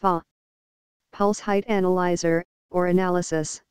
FA. Pulse height analyzer, or analysis.